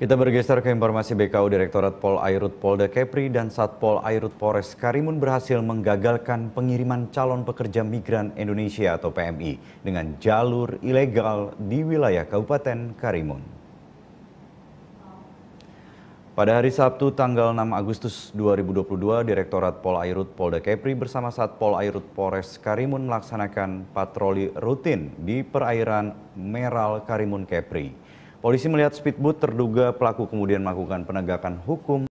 Kita bergeser ke informasi BKU Direktorat Pol Airut Polda Kepri dan Satpol Airut Polres Karimun berhasil menggagalkan pengiriman calon pekerja migran Indonesia atau PMI dengan jalur ilegal di wilayah Kabupaten Karimun. Pada hari Sabtu tanggal 6 Agustus 2022, Direktorat Pol Airut Polda Kepri bersama Satpol Airut Polres Karimun melaksanakan patroli rutin di perairan Meral Karimun Kepri. Polisi melihat speedboat terduga pelaku kemudian melakukan penegakan hukum